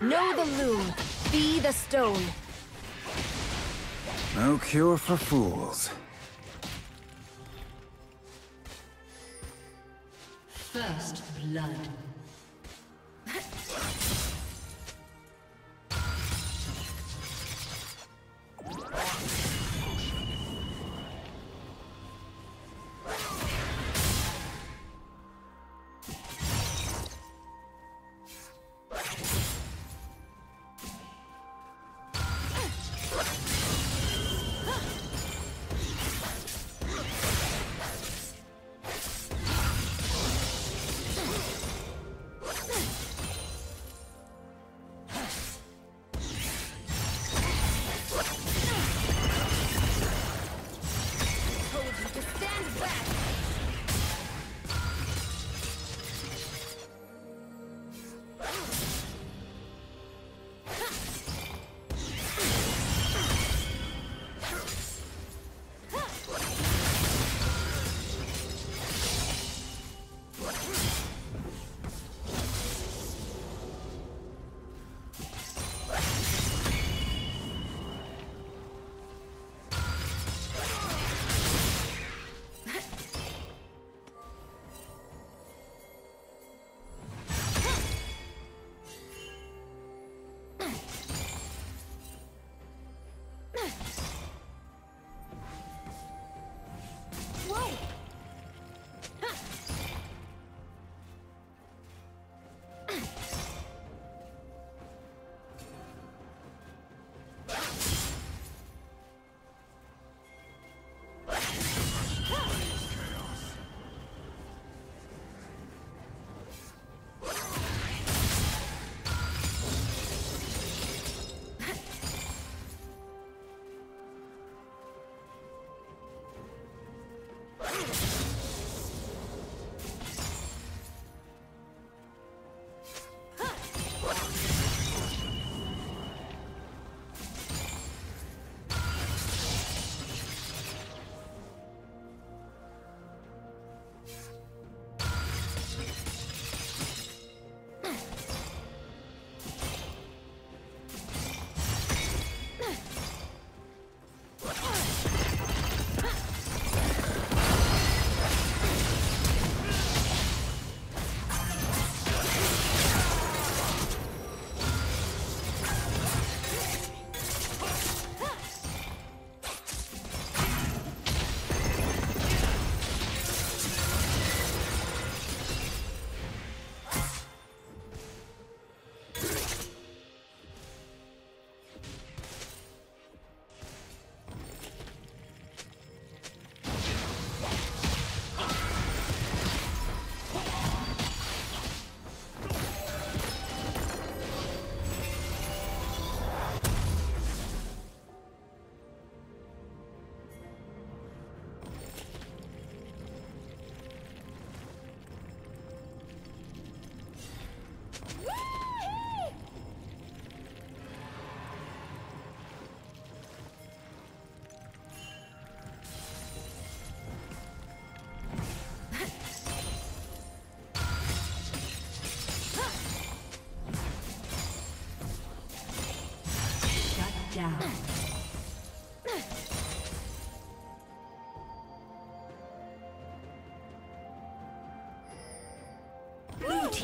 Know the loom. Be the stone. No cure for fools. First blood.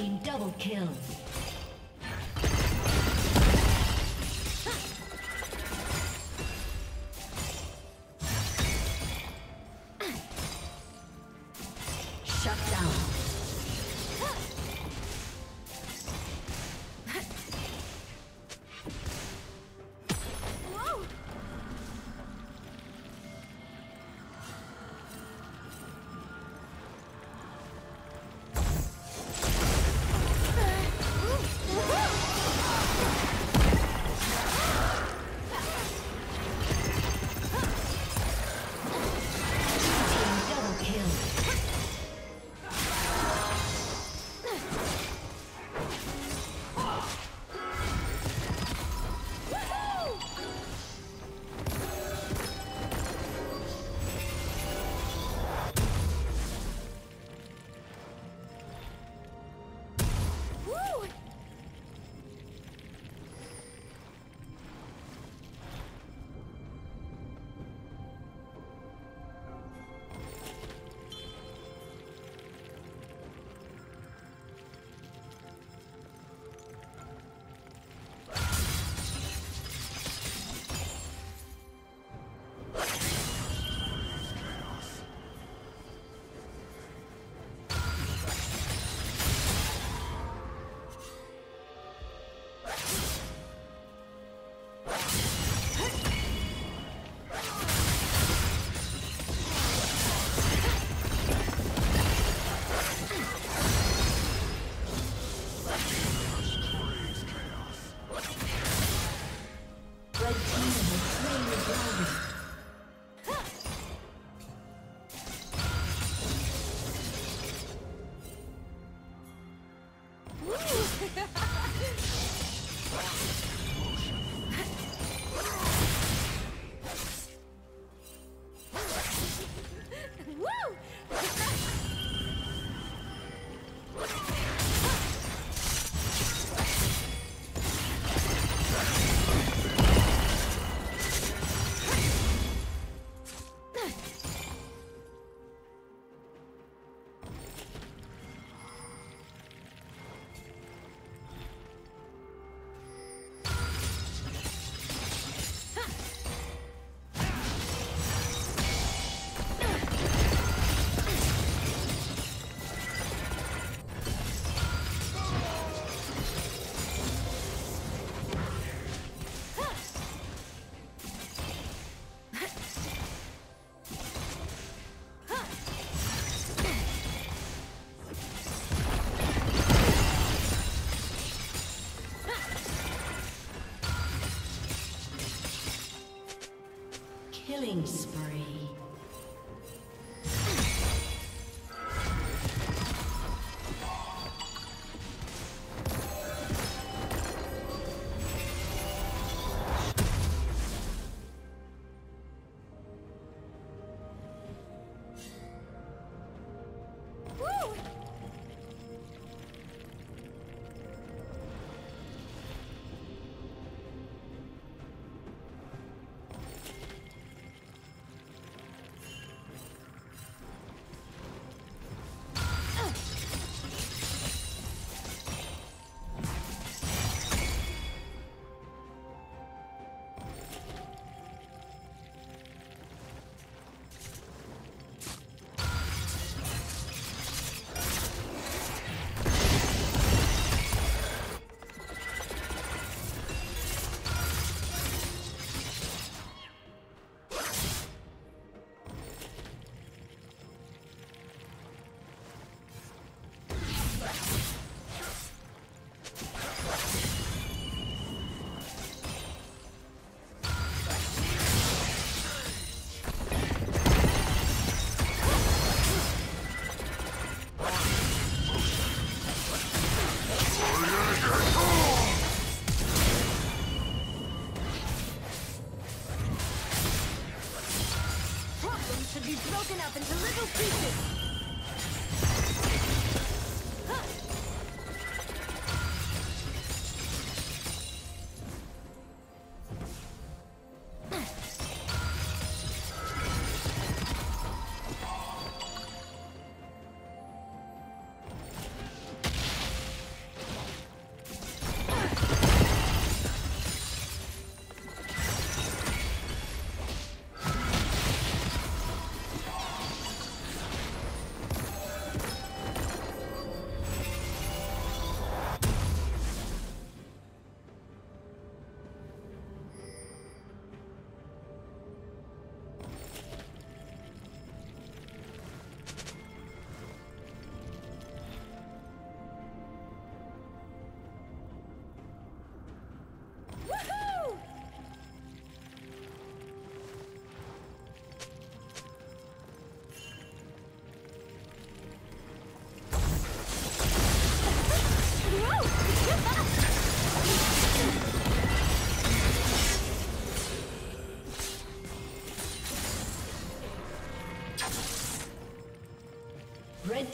Team double kill.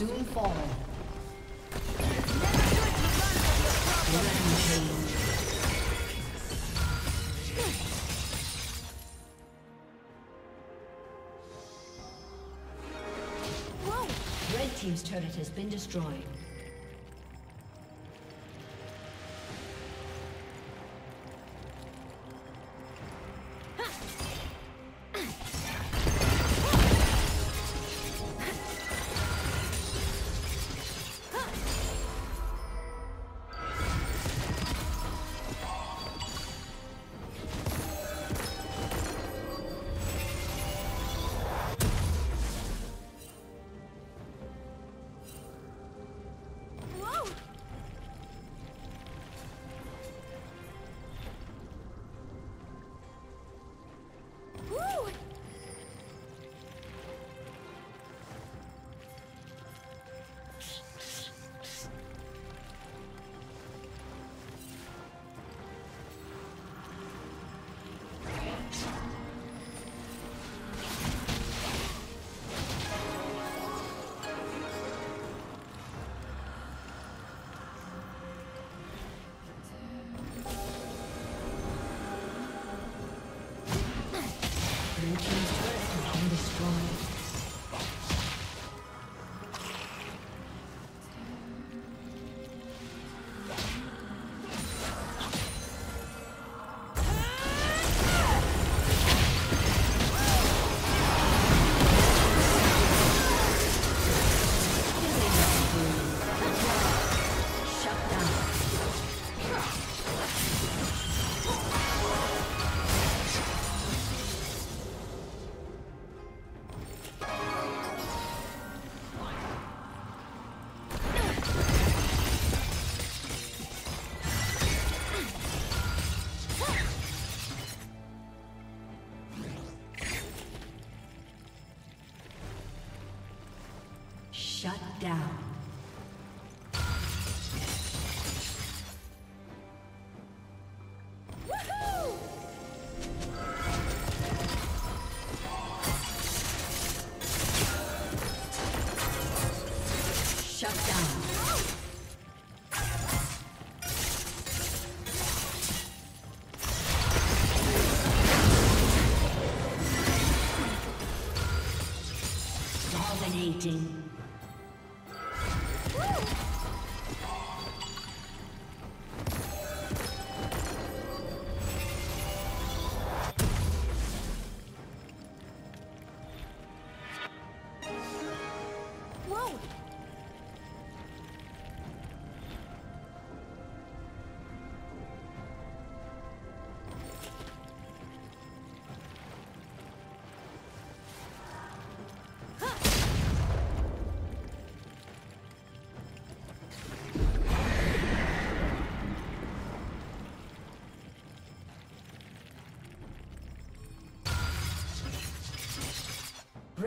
Soon fall. Red Team's turret has been destroyed. Dominating.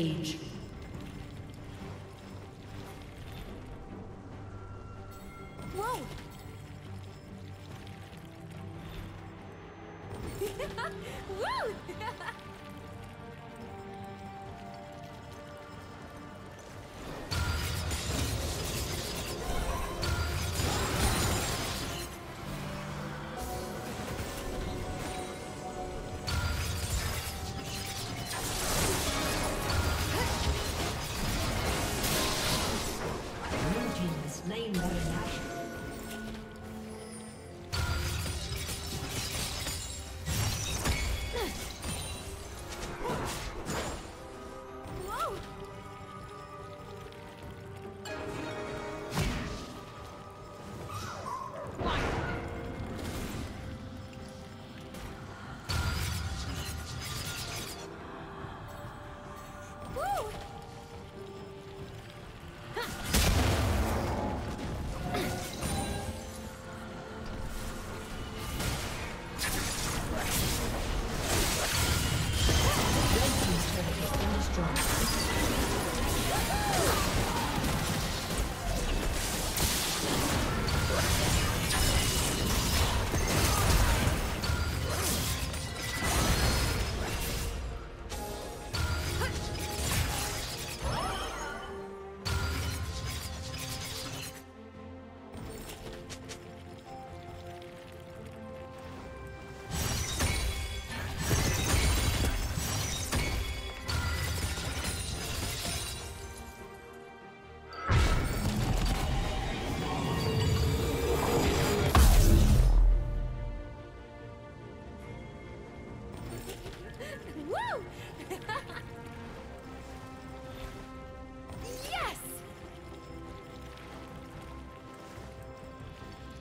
Rampage. Whoa!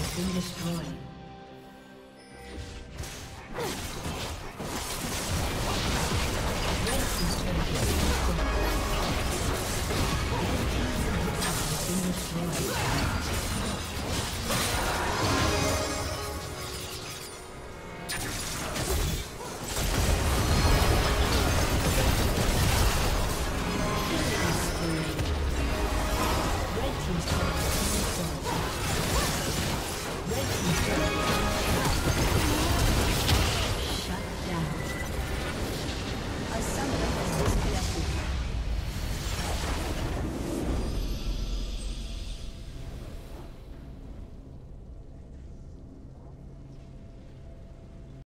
Has been destroyed.